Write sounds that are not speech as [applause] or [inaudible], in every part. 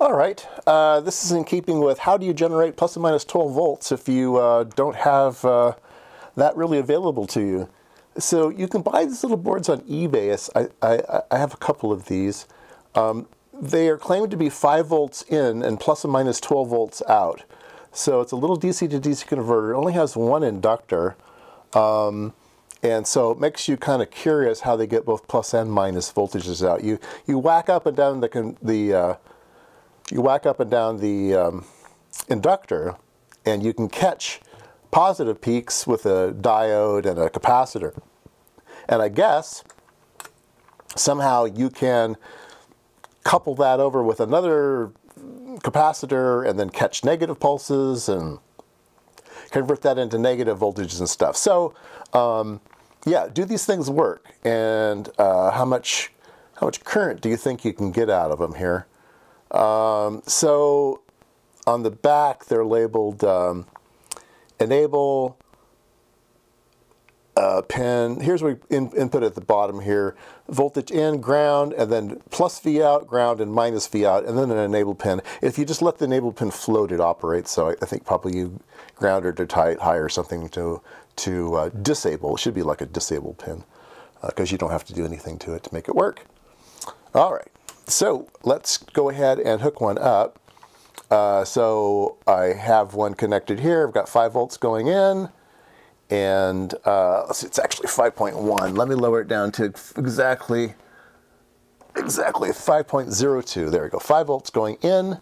All right, uh, this is in keeping with how do you generate plus or minus 12 volts if you uh, don't have uh, that really available to you. So you can buy these little boards on eBay. I, I, I have a couple of these. Um, they are claimed to be 5 volts in and plus or minus 12 volts out. So it's a little DC to DC converter. It only has one inductor. Um, and so it makes you kind of curious how they get both plus and minus voltages out. You you whack up and down the the uh, you whack up and down the um, inductor, and you can catch positive peaks with a diode and a capacitor. And I guess somehow you can couple that over with another capacitor and then catch negative pulses and convert that into negative voltages and stuff. So um, yeah, do these things work? And uh, how much how much current do you think you can get out of them here? Um, so on the back, they're labeled um, enable uh, pin. Here's what we in, input at the bottom here. Voltage in, ground, and then plus V out, ground, and minus V out, and then an enable pin. If you just let the enable pin float, it operates. So I, I think probably you grounded to tight high or something to, to uh, disable. It should be like a disable pin because uh, you don't have to do anything to it to make it work. All right, so let's go ahead and hook one up. Uh, so I have one connected here. I've got 5 volts going in and uh, it's actually 5.1. Let me lower it down to exactly exactly 5.02. There we go. 5 volts going in,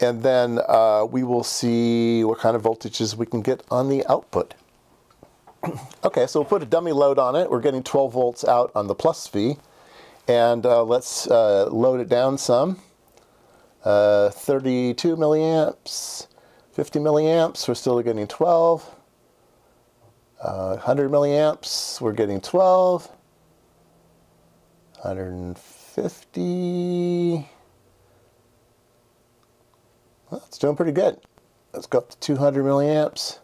and then uh, we will see what kind of voltages we can get on the output. [clears throat] okay, so we'll put a dummy load on it. We're getting 12 volts out on the plus V, and uh, let's uh, load it down some. Uh, 32 milliamps, 50 milliamps. We're still getting 12. Uh, 100 milliamps, we're getting 12. 150. Well, it's doing pretty good. Let's go up to 200 milliamps.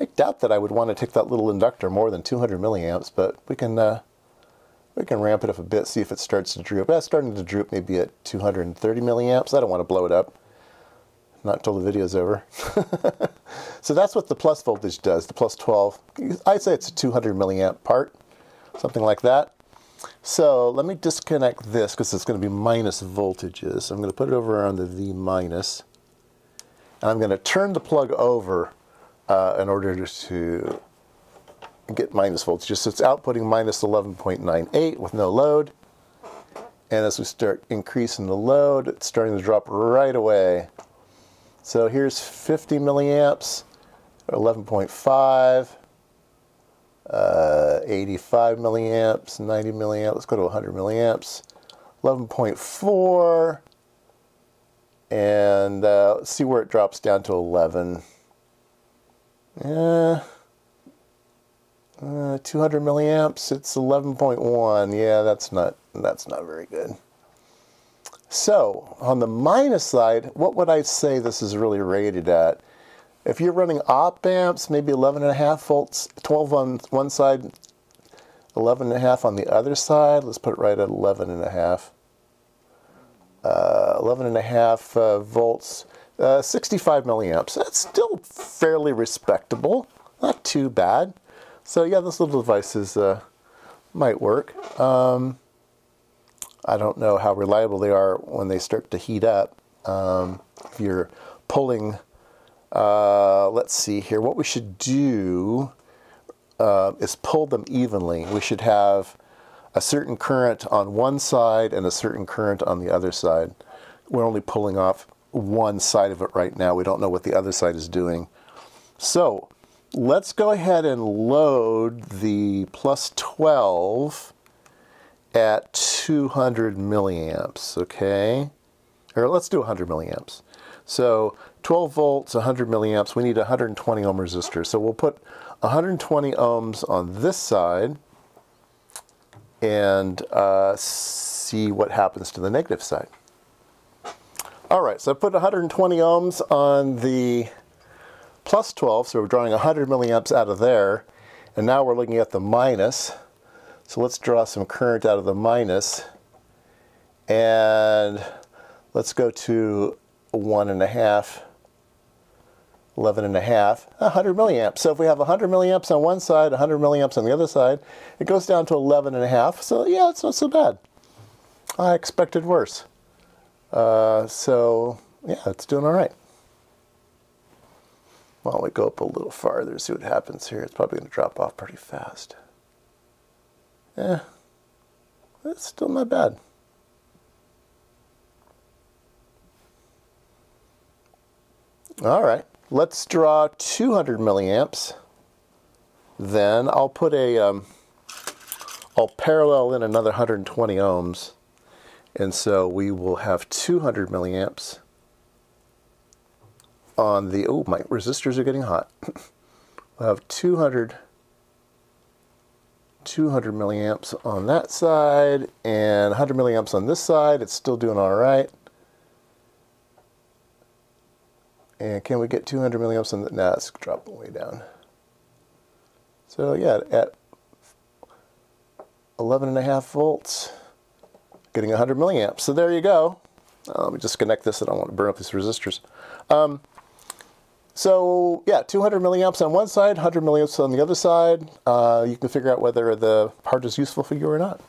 I doubt that I would want to take that little inductor more than 200 milliamps, but we can uh, we can ramp it up a bit, see if it starts to droop. That's starting to droop maybe at 230 milliamps. I don't want to blow it up not until the video's over. [laughs] so that's what the plus voltage does, the plus 12. I'd say it's a 200 milliamp part, something like that. So let me disconnect this because it's going to be minus voltages. I'm going to put it over on the V minus. And I'm going to turn the plug over uh, in order to get minus voltages. So it's outputting minus 11.98 with no load. And as we start increasing the load, it's starting to drop right away. So here's 50 milliamps, 11.5, uh, 85 milliamps, 90 milliamps. Let's go to 100 milliamps. 11.4, and uh, see where it drops down to 11. Yeah. Uh, 200 milliamps, it's 11.1. Yeah, that's not that's not very good. So on the minus side, what would I say this is really rated at? If you're running op amps, maybe 11 and a half volts, 12 on one side, 11 and a half on the other side. Let's put it right at 11 and a half. Uh, 11 and a half uh, volts, uh, 65 milliamps. That's still fairly respectable, not too bad. So yeah, this little device is, uh, might work. Um, I don't know how reliable they are when they start to heat up. Um, if you're pulling, uh, let's see here, what we should do uh, is pull them evenly. We should have a certain current on one side and a certain current on the other side. We're only pulling off one side of it right now. We don't know what the other side is doing. So let's go ahead and load the plus 12 at 200 milliamps, okay? Or let's do 100 milliamps. So 12 volts, 100 milliamps, we need 120 ohm resistor. So we'll put 120 ohms on this side and uh, see what happens to the negative side. All right, so I put 120 ohms on the plus 12, so we're drawing 100 milliamps out of there. And now we're looking at the minus. So let's draw some current out of the minus. And Let's go to one and a half, 11 and a half, 100 milliamps. So if we have 100 milliamps on one side, 100 milliamps on the other side, it goes down to 11 and a half. So yeah, it's not so bad. I expected worse. Uh, so yeah, it's doing all right. Why don't we go up a little farther, see what happens here. It's probably going to drop off pretty fast. Yeah, that's still not bad. All right, let's draw 200 milliamps. Then I'll put a, um, I'll parallel in another 120 ohms. And so we will have 200 milliamps on the, oh, my resistors are getting hot. [laughs] we'll have 200, 200 milliamps on that side and 100 milliamps on this side. It's still doing all right. And can we get 200 milliamps on the, nah, it's dropping way down. So yeah, at 11 and a half volts, getting 100 milliamps. So there you go. Uh, let me disconnect this. I don't want to burn up these resistors. Um, so yeah, 200 milliamps on one side, 100 milliamps on the other side. Uh, you can figure out whether the part is useful for you or not.